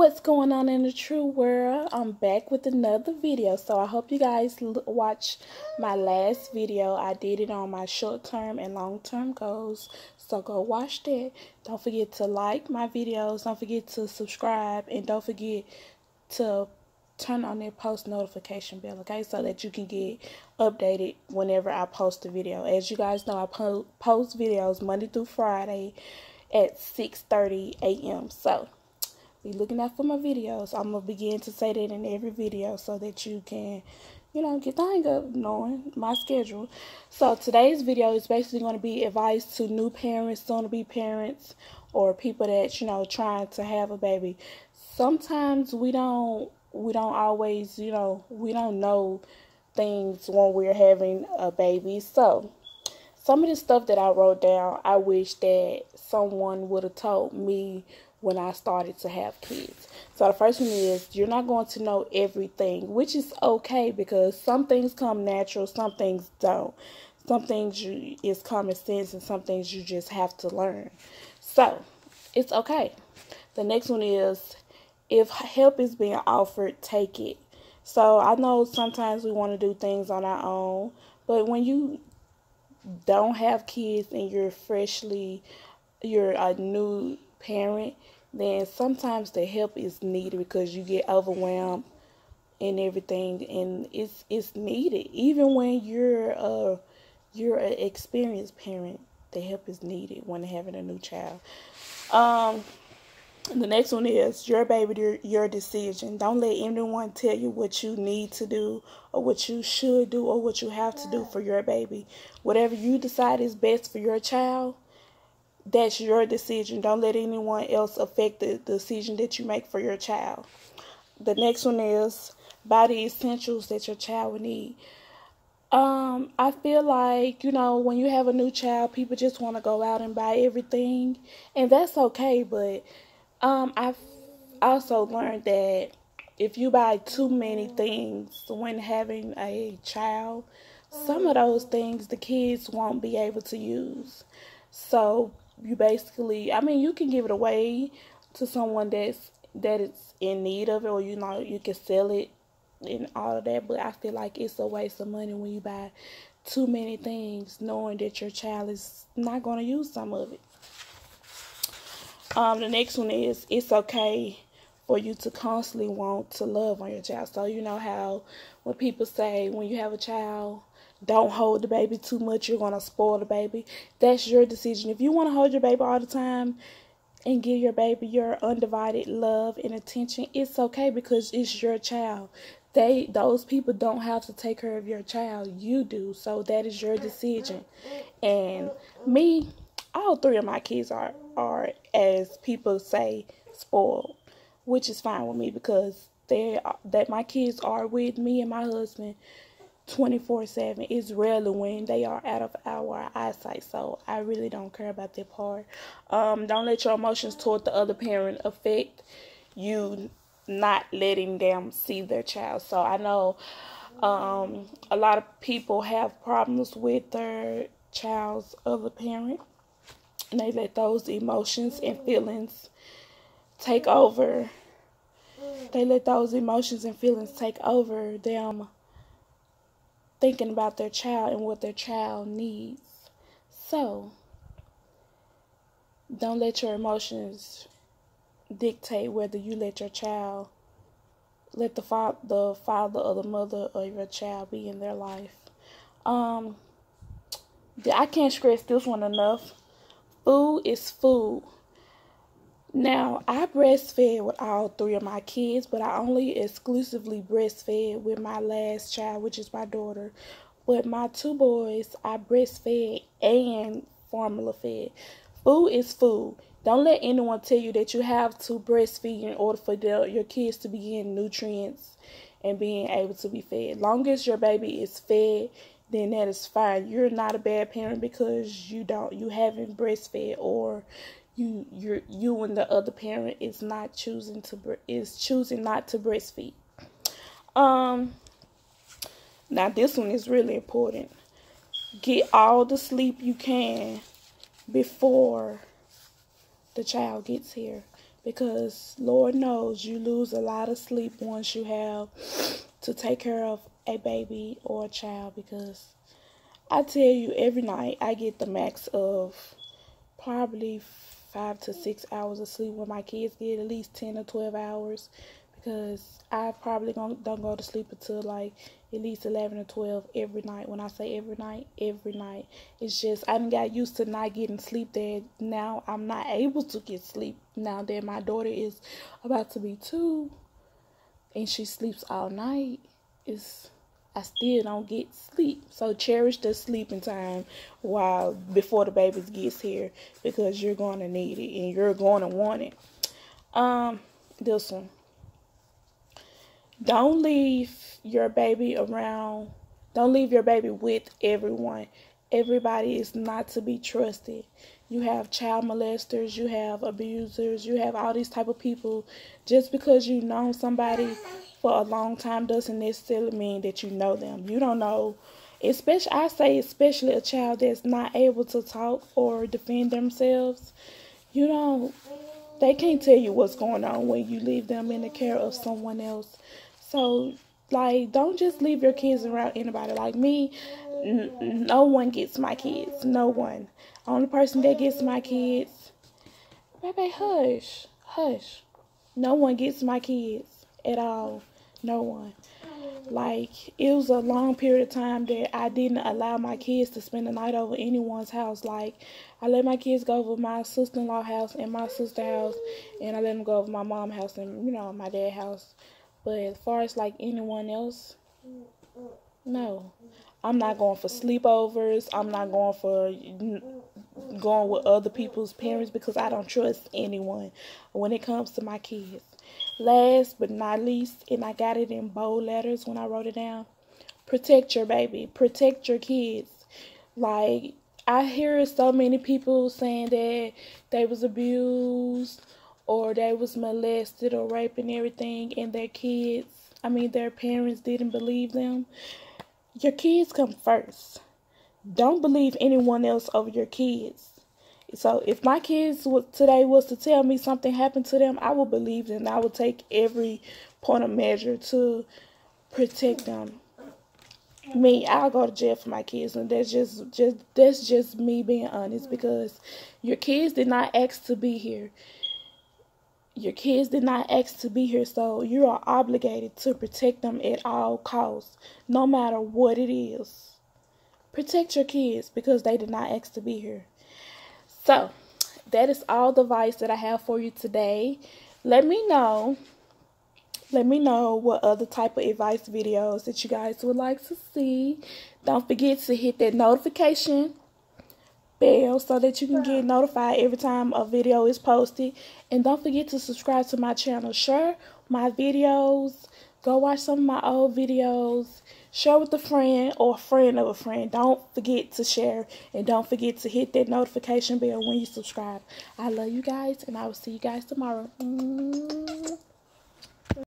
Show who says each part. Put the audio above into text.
Speaker 1: what's going on in the Tru world. I'm back with another video. So i hope you guys watch my last video. I did it on my short-term and long-term goals. So go watch that. Don't forget to like my videos. Don't forget to subscribe. And don't forget to turn on that post notification bell okay? So that you can get updated whenever i post a video. As you guys know i po post videos monday through friday at 6 30 a.m so be looking out for my videos. I'm going to begin to say that in every video so that you can, you know, get the hang of knowing my schedule. So today's video is basically going to be advice to new parents, soon-to-be parents, or people that, you know, trying to have a baby. Sometimes we don't, we don't always, you know, we don't know things when we're having a baby. So some of the stuff that I wrote down, I wish that someone would have told me when I started to have kids. So the first one is you're not going to know everything, which is okay because some things come natural, some things don't. Some things you is common sense and some things you just have to learn. So it's okay. The next one is if help is being offered, take it. So I know sometimes we want to do things on our own, but when you don't have kids and you're freshly you're a new parent, then sometimes the help is needed because you get overwhelmed and everything and it's it's needed. Even when you're a you're an experienced parent the help is needed when having a new child. Um the next one is your baby your, your decision. Don't let anyone tell you what you need to do or what you should do or what you have to do for your baby. Whatever you decide is best for your child that's your decision. Don't let anyone else affect the decision that you make for your child. The next one is buy the essentials that your child will need. Um, I feel like, you know, when you have a new child, people just want to go out and buy everything, and that's okay, but um I've also learned that if you buy too many things when having a child, some of those things the kids won't be able to use. So you basically I mean you can give it away to someone that's that is in need of it or you know you can sell it and all of that but I feel like it's a waste of money when you buy too many things knowing that your child is not going to use some of it. Um, the next one is it's okay for you to constantly want to love on your child. So you know how when people say when you have a child don't hold the baby too much. You're going to spoil the baby. That's your decision. If you want to hold your baby all the time and give your baby your undivided love and attention, it's okay because it's your child. They those people don't have to take care of your child. You do. So that is your decision. And me, all three of my kids are are as people say spoiled, which is fine with me because they that my kids are with me and my husband 24 7 is rarely when they are out of our eyesight so i really don't care about that part. Um, don't let your emotions toward the other parent affect you not letting them see their child. So i know um, a lot of people have problems with their child's other parent. And they let those emotions and feelings take over. They let those emotions and feelings take over them thinking about their child and what their child needs. So, don't let your emotions dictate whether you let your child let the father the father or the mother of your child be in their life. Um I can't stress this one enough. Food is food. Now, I breastfed with all three of my kids, but I only exclusively breastfed with my last child, which is my daughter. But my two boys, I breastfed and formula fed. Food is food. Don't let anyone tell you that you have to breastfeed in order for the, your kids to be getting nutrients and being able to be fed. Long as your baby is fed, then that is fine. You're not a bad parent because you don't you haven't breastfed or you you you and the other parent is not choosing to is choosing not to breastfeed. Um now this one is really important. Get all the sleep you can before the child gets here. because Lord knows you lose a lot of sleep once you have to take care of a baby or a child because I tell you every night I get the max of probably five to six hours of sleep when my kids get at least 10 or 12 hours because I probably don't go to sleep until like at least 11 or 12 every night. When I say every night, every night. It's just, I got used to not getting sleep there. Now I'm not able to get sleep. Now that my daughter is about to be two and she sleeps all night, it's, I still don't get sleep. So cherish the sleeping time while before the baby gets here because you're going to need it and you're going to want it. Um, this one. Don't leave your baby around. Don't leave your baby with everyone. Everybody is not to be trusted. You have child molesters, you have abusers, you have all these type of people. Just because you know somebody for a long time doesn't necessarily mean that you know them. You don't know especially I say especially a child that's not able to talk or defend themselves. You know, they can't tell you what's going on when you leave them in the care of someone else. So like, don't just leave your kids around anybody. Like me, n- no one gets my kids. No one. Only person that gets my kids, baby, hush, hush. No one gets my kids at all. No one. Like, it was a long period of time that I didn't allow my kids to spend the night over anyone's house. Like, I let my kids go over my sister-in-law house and my sister house, and I let them go over my mom house and, you know, my dad house. But as far as like anyone else, no. I'm not going for sleepovers. I'm not going for going with other people's parents because I don't trust anyone when it comes to my kids. Last but not least, and I got it in bold letters when I wrote it down. Protect your baby. Protect your kids. Like I hear so many people saying that they was abused or they was molested or raped and everything and their kids I mean their parents didn't believe them. Your kids come first. Don't believe anyone else over your kids. So if my kids today was to tell me something happened to them, I would believe them. I would take every point of measure to protect them. Me, I'll go to jail for my kids, and that's just just that's just me being honest because your kids did not ask to be here. Your kids did not ask to be here, so you are obligated to protect them at all costs, no matter what it is. Protect your kids because they did not ask to be here. So, that is all the advice that I have for you today. Let me know. Let me know what other type of advice videos that you guys would like to see. Don't forget to hit that notification bell so that you can get notified every time a video is posted. And don't forget to subscribe to my channel. Share my videos. Go watch some of my old videos. Share with a friend or a friend of a friend. Don't forget to share and don't forget to hit that notification bell when you subscribe. I love you guys and I will see you guys tomorrow. Mm -hmm.